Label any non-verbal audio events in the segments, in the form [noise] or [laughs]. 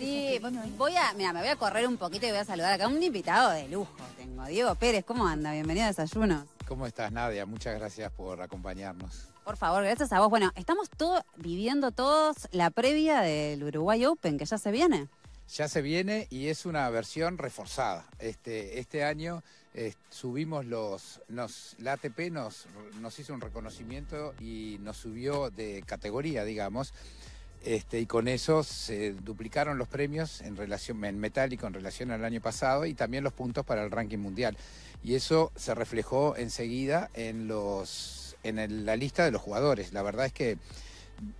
Sí, voy a, mira, me voy a correr un poquito y voy a saludar acá a un invitado de lujo. Tengo Diego Pérez, ¿cómo anda? Bienvenido a Desayunos. ¿Cómo estás, Nadia? Muchas gracias por acompañarnos. Por favor, gracias a vos. Bueno, estamos todos viviendo todos la previa del Uruguay Open, que ya se viene. Ya se viene y es una versión reforzada. Este, este año eh, subimos los, nos, la ATP nos, nos hizo un reconocimiento y nos subió de categoría, digamos. Este, y con eso se duplicaron los premios en relación en metálico en relación al año pasado y también los puntos para el ranking mundial. Y eso se reflejó enseguida en los en la lista de los jugadores. La verdad es que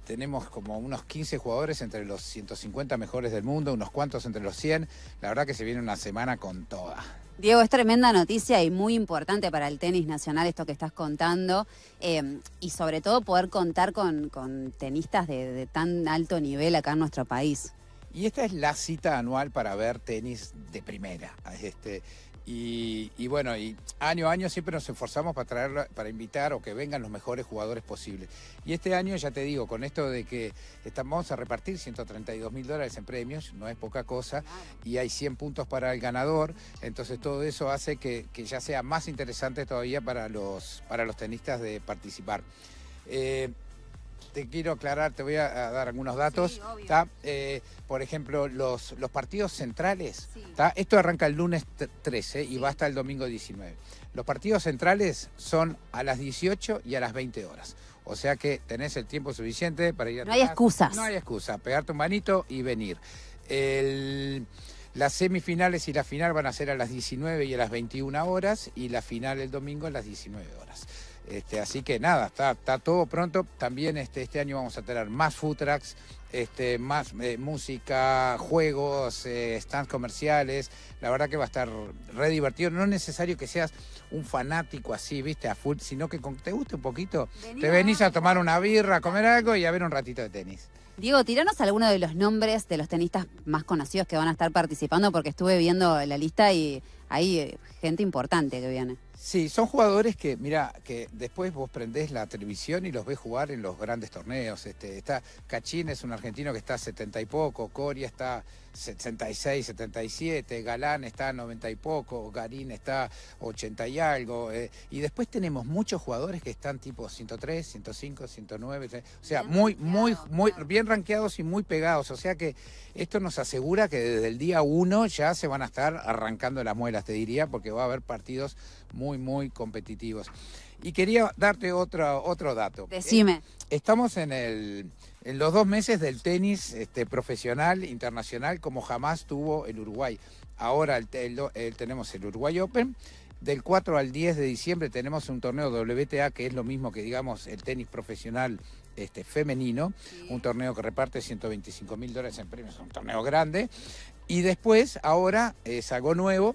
tenemos como unos 15 jugadores entre los 150 mejores del mundo, unos cuantos entre los 100. La verdad que se viene una semana con toda. Diego, es tremenda noticia y muy importante para el tenis nacional esto que estás contando eh, y sobre todo poder contar con, tenistas de, de, tan alto nivel acá en nuestro país. Y esta es la cita anual para ver tenis de primera. Este, y, bueno, y año a año siempre nos esforzamos para traer, para invitar o que vengan los mejores jugadores posibles. Y este año, ya te digo, con esto de que estamos a repartir 132 mil dólares en premios, no es poca cosa, y hay 100 puntos para el ganador, entonces todo eso hace que, ya sea más interesante todavía para los, para los tenistas de participar. Eh, te quiero aclarar, te voy a, dar algunos datos. Eh, por ejemplo, los, los partidos centrales. Esto arranca el lunes 13 y va hasta el domingo 19. Los partidos centrales son a las 18 y a las 20 horas. O sea que tenés el tiempo suficiente para ir a No hay excusas. No hay excusa. Pegarte un manito y venir. las semifinales y la final van a ser a las 19 y a las 21 horas y la final el domingo a las 19 horas. Este, así que nada, está, está todo pronto. También este, este año vamos a tener más food trucks, este, más eh, música, juegos, eh, stands comerciales. La verdad que va a estar re divertido. No es necesario que seas un fanático así, viste, a full, sino que con, te guste un poquito, te venís a tomar una birra, a comer algo y a ver un ratito de tenis. Diego, tiranos alguno de los nombres de los tenistas más conocidos que van a estar participando, porque estuve viendo la lista y hay eh, gente importante que viene. Sí, son jugadores que, mira, que después vos prendés la televisión y los ves jugar en los grandes torneos. Este, está Cachín es un argentino que está a 70 y poco, Coria está 66, 77, Galán está a 90 y poco, Garín está 80 y algo. Eh, y después tenemos muchos jugadores que están tipo 103, 105, 109, o sea, muy, muy, muy bien rankeados y muy pegados. O sea que esto nos asegura que desde el día uno ya se van a estar arrancando las muelas, te diría, porque va a haber partidos muy, muy competitivos. Y quería darte otro, otro dato. Decime. Estamos en, el, en los dos meses del tenis este, profesional internacional como jamás tuvo el Uruguay. Ahora tenemos el Uruguay Open. Del 4 al 10 de diciembre tenemos un torneo WTA que es lo mismo que digamos el tenis profesional este, femenino, un torneo que reparte 125 mil dólares en premios, un torneo grande. Y después, ahora es algo nuevo,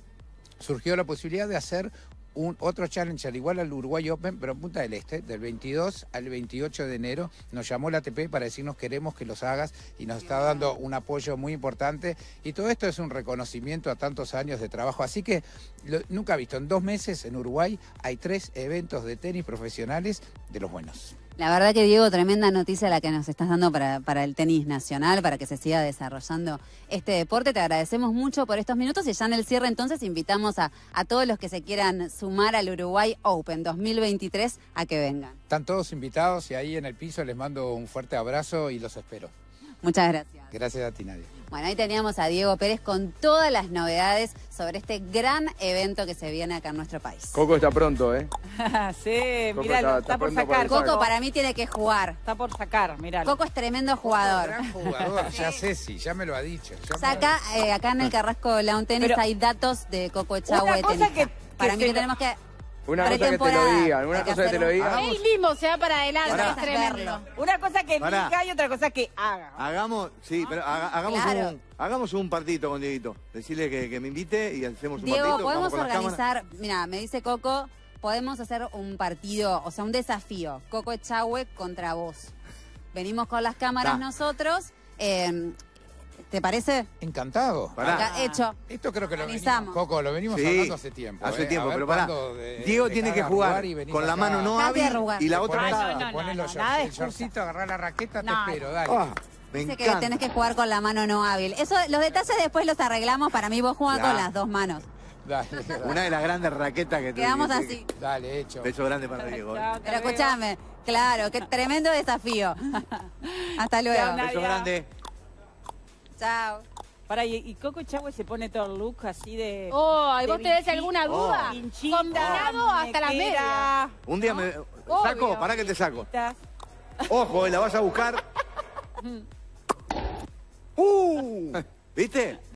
surgió la posibilidad de hacer un otro challenge al igual al Uruguay Open, pero en Punta del Este, del 22 al 28 de enero. Nos llamó la ATP para decirnos queremos que los hagas y nos está dando un apoyo muy importante. Y todo esto es un reconocimiento a tantos años de trabajo. Así que nunca he visto, en dos meses en Uruguay hay tres eventos de tenis profesionales de los buenos. La verdad que Diego, tremenda noticia la que nos estás dando para, para, el tenis nacional, para que se siga desarrollando este deporte. Te agradecemos mucho por estos minutos y ya en el cierre entonces invitamos a, a todos los que se quieran sumar al Uruguay Open 2023 a que vengan. Están todos invitados y ahí en el piso les mando un fuerte abrazo y los espero. Muchas gracias. Gracias a ti, Nadia. Bueno, ahí teníamos a Diego Pérez con todas las novedades sobre este gran evento que se viene acá en nuestro país. Coco está pronto, ¿eh? [laughs] sí, mira, está, por sacar. Coco para mí tiene que jugar. Está por sacar, mira. Coco es tremendo jugador. gran jugador, ya Ceci, ya me lo ha dicho. Saca, eh, acá en el Carrasco Lawn Tennis hay datos de Coco Echagüe. Para mí que tenemos que una cosa que te lo digan, una cosa que te lo digan. Él mismo se va para adelante, es tremendo. Una cosa que diga y otra cosa que haga. Hagamos, sí, pero hagamos, un, hagamos un partito con Dieguito. Decirle que, me invite y hacemos un Diego, partito. podemos organizar, mira, me dice Coco, podemos hacer un partido, o sea, un desafío. Coco Echagüe contra vos. Venimos con las cámaras nosotros. Eh, ¿Te parece? Encantado. Pará. hecho. Esto creo que lo venimos, Coco, lo venimos hablando hace tiempo. Hace ¿eh? tiempo, pero pará. Diego tiene que jugar con la mano no hábil y la otra no, no, no, el shortcito, agarrar la raqueta, te espero, dale. Ah. Me Dice que encanta. tenés que jugar con la mano no hábil. Eso, los detalles después los arreglamos. Para mí vos jugás con las dos manos. [laughs] Dale, Una de las grandes raquetas que Quedamos que- así. dale, hecho. Beso grande para Diego. ¿eh? Chao, Pero escúchame, claro, qué tremendo desafío. [laughs] Hasta luego. Chao, Nadia. Beso grande. Chao. Pará, y, y Coco Chagüe se pone todo el look así de... Oh, ¿y de vos tenés vinchi- alguna duda? vinchita, Combinado hasta muñequera, medias. Un día me... Obvio. Saco, para que te saco. Ojo, eh, la vas a buscar. [laughs] ¡Uh! ¿Viste?